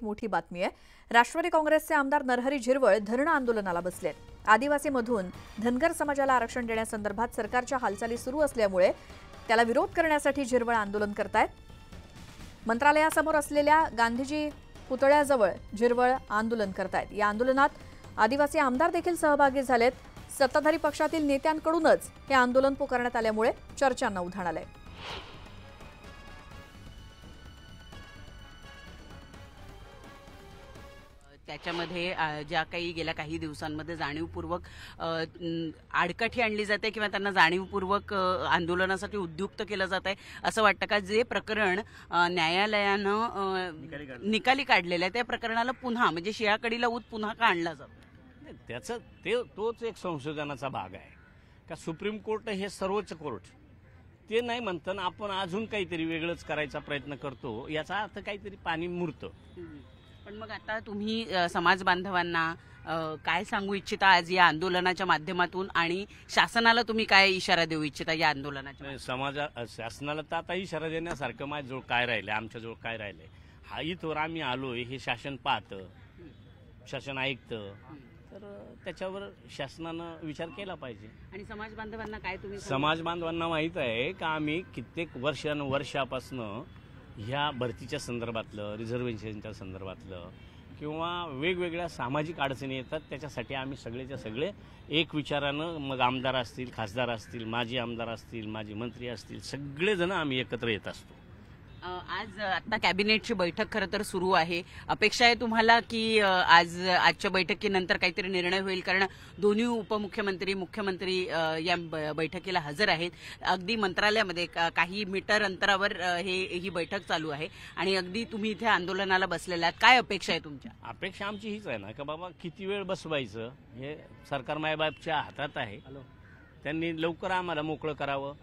एक मोठी बातमी आहे. राष्ट्रवादी काँग्रेसचे आमदार नरहरी झिरवळ धरणं आंदोलनाला बसलेत. आदिवासीमधून धनगर समाजाला आरक्षण देण्यासंदर्भात सरकारच्या हालचाली सुरू असल्यामुळे त्याला विरोध करण्यासाठी झिरवळ आंदोलन करतायत. मंत्रालयासमोर असलेल्या गांधीजी पुतळ्याजवळ झिरवळ आंदोलन करतायत. या आंदोलनात आदिवासी आमदार देखील सहभागी झालेत. सत्ताधारी पक्षातील नेत्यांकडूनच हे आंदोलन पुकारण्यात आल्यामुळे चर्चांना उधाण आलंय. त्याच्यामध्ये ज्या काही गेल्या काही दिवसांमध्ये जाणीवपूर्वक आडकाठी आणली जाते किंवा त्यांना जाणीवपूर्वक आंदोलनासाठी उद्युक्त केलं जात आहे असं वाटतं का? जे प्रकरण न्यायालयानं निकाली काढलेलं आहे त्या प्रकरणाला पुन्हा म्हणजे शिळाकडीला ऊत पुन्हा का आणला जातो त्याचं ते तोच एक संशोधनाचा भाग आहे. का सुप्रीम कोर्ट हे सर्वोच्च कोर्ट. ते नाही म्हणताना आपण अजून काहीतरी वेगळंच करायचा प्रयत्न करतो याचा अर्थ काहीतरी पाणी मुरतं. पण मग आता तुम्ही समाज बांधवांना काय सांगू इच्छिता आज या आंदोलनाच्या माध्यमातून? आणि शासनाला तुम्ही काय इशारा देऊ इच्छिता या आंदोलनाच्या समाजा शासनाला तर आता इशारा देण्यासारखं माझ्याजवळ काय राहिलंय आमच्याजवळ काय राहिलंय? हा इथवर आम्ही आलोय हे शासन पाहतं शासन ऐकतं. तर त्याच्यावर शासनानं विचार केला पाहिजे. आणि समाज बांधवांना काय तुम्ही? समाज बांधवांना माहीत आहे का आम्ही कित्येक वर्षानुवर्षापासनं ह्या भरतीच्या संदर्भातलं रिझर्वेशनच्या संदर्भातलं किंवा वेगवेगळ्या सामाजिक अडचणी येतात त्याच्यासाठी आम्ही सगळेच्या सगळे एक विचारानं मग आमदार असतील खासदार असतील माजी आमदार असतील माजी मंत्री असतील सगळेजण आम्ही एकत्र येत असतो. आज आता कॅबिनेटची बैठक खरं तर सुरू आहे. अपेक्षा आहे तुम्हाला की आज आजच्या बैठकीनंतर काहीतरी निर्णय होईल? कारण दोन्ही उपमुख्यमंत्री मुख्यमंत्री या ब- बैठकीला हजर आहेत. अगदी मंत्रालयामध्ये का- काही मीटर अंतरावर हे ही बैठक चालू आहे. आणि अगदी तुम्ही इथे आंदोलनाला बसलेला आहात. काय अपेक्षा आहे तुमच्या? अपेक्षा आमची हीच आहे ना का बाबा किती वेळ बसवायचं? हे सरकार मायबापच्या हातात आहे. त्यांनी लवकर आम्हाला मोकळं करावं.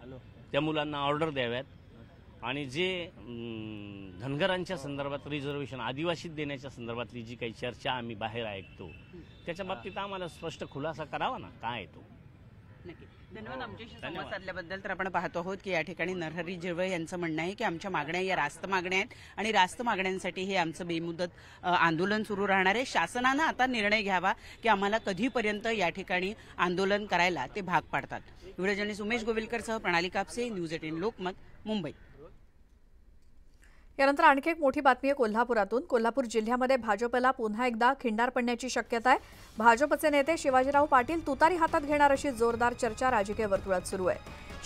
त्या मुलांना ऑर्डर द्याव्यात. आणि जे धनगरांच्या संदर्भात रिझर्वेशन आदिवासीत देण्याच्या संदर्भातली जी काही चर्चा आम्ही बाहेर ऐकतो त्याच्या बाबतीत आम्हाला स्पष्ट खुलासा करावा ना? काय तो? नक्की. धन्यवाद आमच्याशी संवाद. साधल्याबद्दल. तर आपण पाहतो आहोत की या ठिकाणी नरहरी झिरवळ यांचं म्हणणं आहे की आमच्या मागण्या या रास्त मागण्या आहेत आणि रास्त मागण्यांसाठी हे आमचं बेमुदत आंदोलन सुरू राहणार आहे. शासनानं आता निर्णय घ्यावा की आम्हाला कधीपर्यंत या ठिकाणी आंदोलन करायला ते भाग पाडतात. व्हिडिओ जर्नलिस्ट उमेश गोविलकरसह प्रणाली कापसे न्यूज एटीन लोकमत मुंबई. यानंतर आणखी एक मोठी बातमी आहे कोल्हापुरातून. कोल्हापूर जिल्ह्यामध्ये भाजपला पुन्हा एकदा खिंडार पडण्याची शक्यता आहे. भाजपचे नेते शिवाजीराव पाटील तुतारी हातात घेणार अशी जोरदार चर्चा राजकीय वर्तुळात सुरू आहे.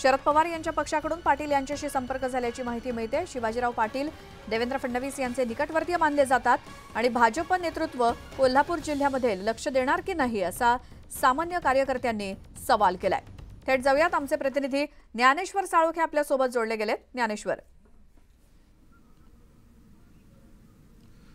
शरद पवार यांच्या पक्षाकडून पाटील यांच्याशी संपर्क झाल्याची माहिती मिळते. शिवाजीराव पाटील देवेंद्र फडणवीस यांचे निकटवर्तीय मानले जातात आणि भाजप नेतृत्व कोल्हापूर जिल्ह्यामध्ये लक्ष देणार की नाही असा सामान्य कार्यकर्त्यांनी सवाल केलाय. थेट जाऊयात आमचे प्रतिनिधी ज्ञानेश्वर साळोखे आपल्यासोबत जोडले गेलेत. ज्ञानेश्वर.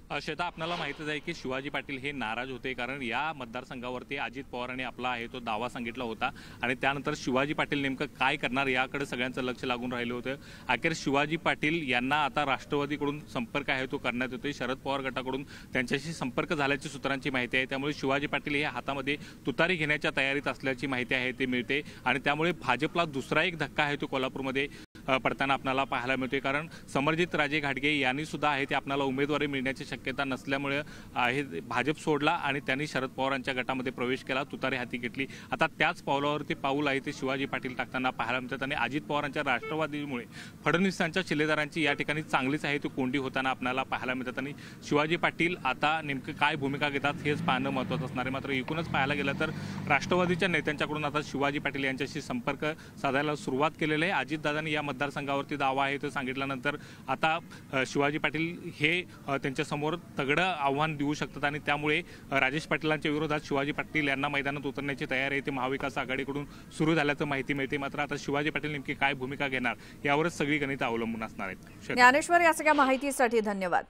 श्वेता आपल्याला माहितच आहे की शिवाजी पाटील हे नाराज होते कारण या मतदारसंघावरती अजित पवारांनी आपला आहे तो दावा सांगितला होता आणि त्यानंतर शिवाजी पाटील नेमकं काय करणार याकडे सगळ्यांचं लक्ष लागून राहिलं होतं. अखेर शिवाजी पाटील यांना आता राष्ट्रवादीकडून संपर्क आहे तो करण्यात येतोय. शरद पवार गटाकडून त्यांच्याशी संपर्क झाल्याची सूत्रांची माहिती आहे. त्यामुळे शिवाजी पाटील हे हातामध्ये तुतारी घेण्याच्या तयारीत असल्याची माहिती आहे ते मिळते. आणि त्यामुळे भाजपला दुसरा एक धक्का आहे तो कोल्हापूरमध्ये. पडताना आपल्याला पाहायला मिळते कारण समरजित राजे घाटगे यांनी सुद्धा आहे ते आपल्याला उमेदवारी मिळण्याची शक्यता नसल्यामुळे हे भाजप सोडला आणि त्यांनी शरद पवारांच्या गटामध्ये प्रवेश केला तुतारी हाती घेतली. आता त्याच पावलावरती पाऊल आहे ते शिवाजी पाटील टाकताना पाहायला मिळतात आणि अजित पवारांच्या राष्ट्रवादीमुळे फडणवीसांच्या शिलेदारांची या ठिकाणी चांगलीच आहे ती कोंडी होताना आपल्याला पाहायला मिळतात. आणि शिवाजी पाटील आता नेमकं काय भूमिका घेतात हेच पाहणं महत्त्वाचं असणार आहे. मात्र एकूणच पाहायला गेलं तर राष्ट्रवादीच्या नेत्यांच्याकडून आता शिवाजी पाटील यांच्याशी संपर्क साधायला सुरुवात केलेली आहे. अजितदादांनी या मतदारसंघावरती दावा आहे तो सांगितल्यानंतर आता शिवाजी पाटील हे त्यांच्यासमोर तगडं आव्हान देऊ शकतात आणि त्यामुळे राजेश पाटीलांच्या विरोधात शिवाजी पाटील यांना मैदानात उतरण्याची तयारी आहे. ते महाविकास आघाडीकडून सुरू झाल्याचं माहिती मिळते. मात्र आता शिवाजी पाटील नेमकी काय भूमिका घेणार यावरच सगळी गणितं अवलंबून असणार आहेत. ज्ञानेश्वर या सगळ्या माहितीसाठी धन्यवाद.